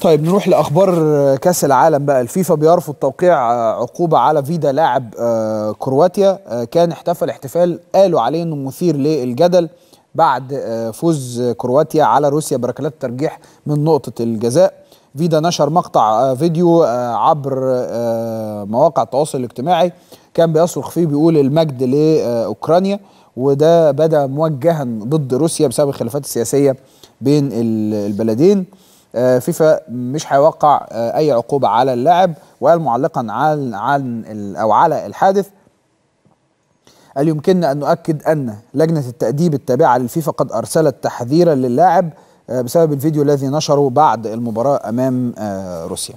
طيب نروح لأخبار كأس العالم بقى. الفيفا بيرفض توقيع عقوبة على فيدا لاعب كرواتيا. كان احتفل احتفال قالوا عليه إنه مثير للجدل بعد فوز كرواتيا على روسيا بركلات الترجيح من نقطة الجزاء. فيدا نشر مقطع فيديو عبر مواقع التواصل الاجتماعي. كان بيصرخ فيه بيقول المجد لأوكرانيا وده بدا موجها ضد روسيا بسبب الخلافات السياسية بين البلدين. فيفا مش هيوقع أي عقوبة على اللاعب. وقال معلقا عن عن أو على الحادث قال يمكننا أن نؤكد أن لجنة التأديب التابعة للفيفا قد أرسلت تحذيرا للاعب بسبب الفيديو الذي نشره بعد المباراة أمام روسيا.